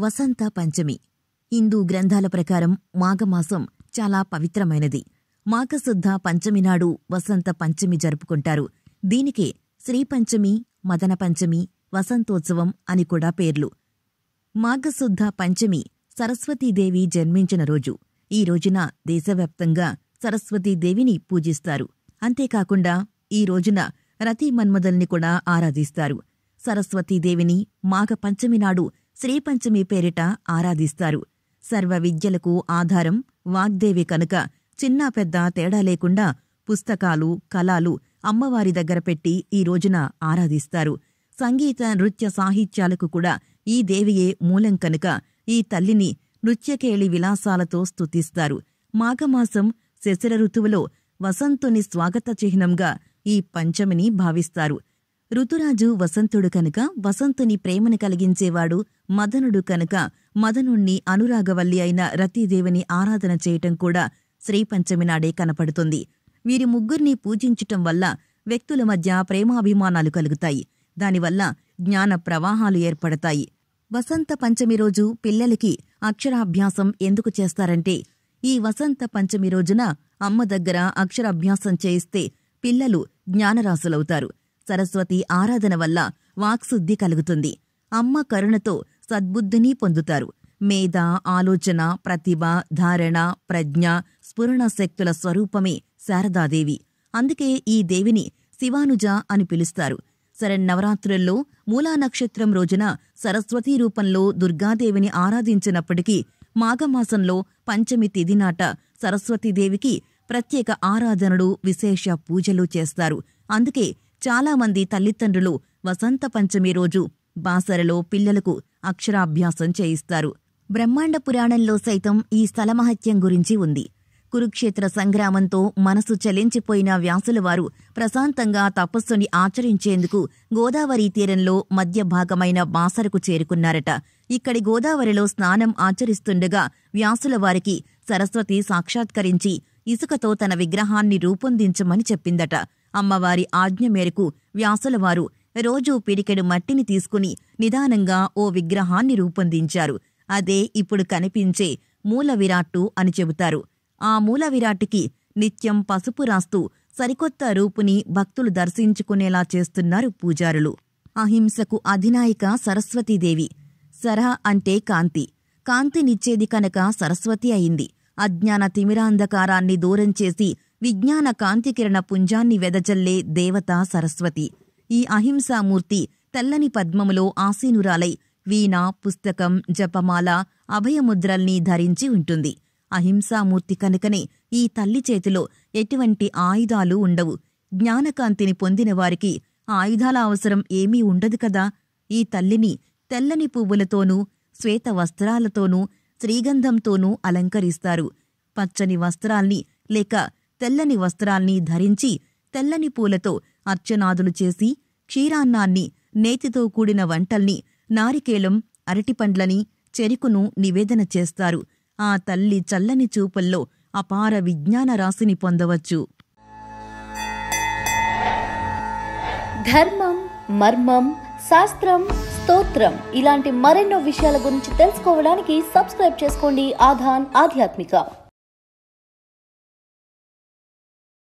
వసంత పంచమి. హిందూ గ్రంథాల ప్రకారం మాఘమాసం చాలా పవిత్రమైనది. మాఘశుద్ధ పంచమి నాడు వసంత పంచమి జరుపుకుంటారు. దీనికే శ్రీపంచమి మదన పంచమి వసంతోత్సవం అని కూడా పేర్లు. మాఘశుద్ధ పంచమి సరస్వతీదేవి జన్మించిన రోజు. ఈ రోజున దేశవ్యాప్తంగా సరస్వతీదేవిని పూజిస్తారు. అంతేకాకుండా ఈ రోజున రతి మన్మదల్ని కూడా ఆరాధిస్తారు. సరస్వతీదేవిని మాఘ పంచమి నాడు శ్రీపంచమి పేరిట ఆరాధిస్తారు. సర్వ విద్యలకు ఆధారం వాగ్దేవి కనుక చిన్న పెద్ద తేడా లేకుండా పుస్తకాలు కళాలు అమ్మవారి దగ్గర పెట్టి ఈ రోజున ఆరాధిస్తారు. సంగీత నృత్య సాహిత్యాలకు కూడా ఈ దేవియే మూలం కనుక ఈ తల్లిని నృత్యకేళి విలాసాలతో స్తుతిస్తారు. మాఘమాసం శశిర ఋతువులో వసంతుని స్వాగత చిహ్నంగా ఈ పంచమిని భావిస్తారు. ఋతురాజు వసంతుడు కనుక వసంతుని ప్రేమను కలిగించేవాడు మదనుడు కనుక మదనుణ్ణి అనురాగవల్లి అయిన రతీదేవిని ఆరాధన చేయటం కూడా శ్రీపంచమి నాడే కనపడుతుంది. వీరి ముగ్గురిని పూజించటం వల్ల వ్యక్తుల మధ్య ప్రేమాభిమానాలు కలుగుతాయి. దానివల్ల జ్ఞాన ప్రవాహాలు ఏర్పడతాయి. వసంత పంచమి రోజు పిల్లలకి అక్షరాభ్యాసం ఎందుకు చేస్తారంటే ఈ వసంత పంచమి రోజున అమ్మ దగ్గర అక్షరాభ్యాసం చేయిస్తే పిల్లలు జ్ఞానరాశులవుతారు. సరస్వతి ఆరాధన వల్ల వాక్శుద్ధి కలుగుతుంది. అమ్మ కరుణతో సద్బుద్ధిని పొందుతారు. మేధ ఆలోచన ప్రతిభ ధారణ ప్రజ్ఞ స్ఫురణ శక్తుల స్వరూపమే శారదాదేవి. అందుకే ఈ దేవిని శివానుజ అని పిలుస్తారు. శరన్నవరాత్రుల్లో మూలా నక్షత్రం రోజున సరస్వతీ రూపంలో దుర్గాదేవిని ఆరాధించినప్పటికీ మాఘమాసంలో పంచమి తిథి నాట సరస్వతీదేవికి ప్రత్యేక ఆరాధనలు విశేష పూజలు చేస్తారు. అందుకే చాలామంది తల్లిదండ్రులు వసంత పంచమి రోజు బాసరలో పిల్లలకు అక్షరాభ్యాసం చేయిస్తారు. బ్రహ్మాండ పురాణంలో సైతం ఈ స్థలమహత్యం గురించి ఉంది. కురుక్షేత్ర సంగ్రామంతో మనసు చలించిపోయిన వ్యాసులవారు ప్రశాంతంగా తపస్సుని ఆచరించేందుకు గోదావరి తీరంలో మధ్య భాగమైన బాసరకు చేరుకున్నారట. ఇక్కడి గోదావరిలో స్నానం ఆచరిస్తుండగా వ్యాసులవారికి సరస్వతి సాక్షాత్కరించి ఇసుకతో తన విగ్రహాన్ని రూపొందించమని చెప్పిందట. అమ్మవారి ఆజ్ఞ మేరకు వ్యాసులవారు రోజూ పిడికెడు మట్టిని తీసుకుని నిదానంగా ఓ విగ్రహాన్ని రూపొందించారు. అదే ఇప్పుడు కనిపించే మూల విరాట్టు అని చెబుతారు. ఆ మూల విరాట్టుకి నిత్యం పసుపు రాస్తూ సరికొత్త రూపుని భక్తులు దర్శించుకునేలా చేస్తున్నారు పూజారులు. అహింసకు అధినాయిక సరస్వతీదేవి. సర అంటే కాంతి. కాంతినిచ్చేది కనుక సరస్వతి అయింది. అజ్ఞాన తిమిరాంధకారాన్ని దూరం చేసి విజ్ఞాన కాంతికిరణ పుంజాన్ని వెదజల్లే దేవత సరస్వతి. ఈ అహింసామూర్తి తెల్లని పద్మములో ఆసీనురాలై వీణ పుస్తకం జపమాల అభయముద్రల్ని ధరించి ఉంటుంది. అహింసామూర్తి కనుకనే ఈ తల్లి చేతిలో ఎటువంటి ఆయుధాలు ఉండవు. జ్ఞానకాంతిని పొందిన వారికి ఆయుధాల అవసరం ఏమీ ఉండదు కదా? ఈ తల్లిని తెల్లని పువ్వులతోనూ శ్వేత వస్త్రాలతోనూ శ్రీగంధంతోనూ అలంకరిస్తారు. పచ్చని వస్త్రాల్ని లేక తెల్లని వస్త్రాల్ని ధరించి తెల్లని పూలతో అర్చనాదులు చేసి క్షీరాన్నాన్ని నేతితో కూడిన వంటల్ని నారికేళం అరటిపండ్లని చెరుకును నివేదన చేస్తారు. ఆ తల్లి చల్లని చూపుల్లో అపార విజ్ఞాన రాశిని పొందవచ్చు. ధర్మం మర్మం శాస్త్రం స్తోత్రం ఇలాంటి మరెన్నో విషయాల గురించి తెలుసుకోవడానికి సబ్స్క్రైబ్ చేసుకోండి ఆధాన్ ఆధ్యాత్మిక.